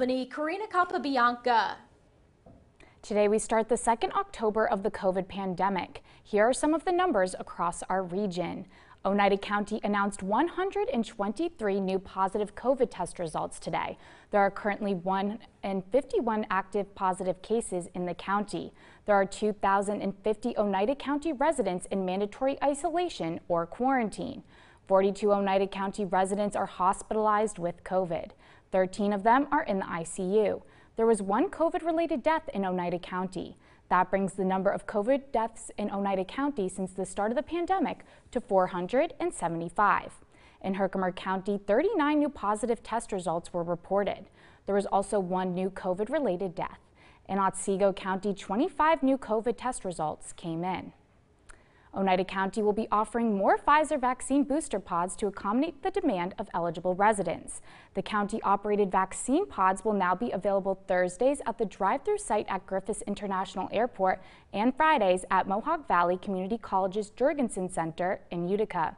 Albany, Karina Capabianca. Today we start the second October of the COVID pandemic. Here are some of the numbers across our region. Oneida County announced 123 new positive COVID test results today. There are currently 151 active positive cases in the county. There are 2,050 Oneida County residents in mandatory isolation or quarantine. 42 Oneida County residents are hospitalized with COVID. 13 of them are in the ICU. There was one COVID-related death in Oneida County. That brings the number of COVID deaths in Oneida County since the start of the pandemic to 475. In Herkimer County, 39 new positive test results were reported. There was also one new COVID-related death. In Otsego County, 25 new COVID test results came in. Oneida County will be offering more Pfizer vaccine booster pods to accommodate the demand of eligible residents. The county-operated vaccine pods will now be available Thursdays at the drive-through site at Griffiss International Airport and Fridays at Mohawk Valley Community College's Jorgensen Center in Utica.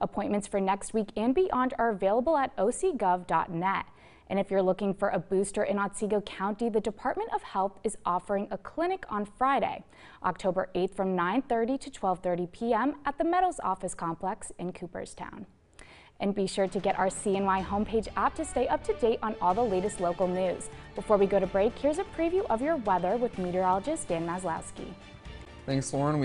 Appointments for next week and beyond are available at ocgov.net. And if you're looking for a booster in Otsego County, the Department of Health is offering a clinic on Friday, October 8th from 9.30 to 12.30 p.m. at the Meadows Office Complex in Cooperstown. And be sure to get our CNY homepage app to stay up to date on all the latest local news. Before we go to break, here's a preview of your weather with meteorologist Dan Maslowski. Thanks, Lauren. We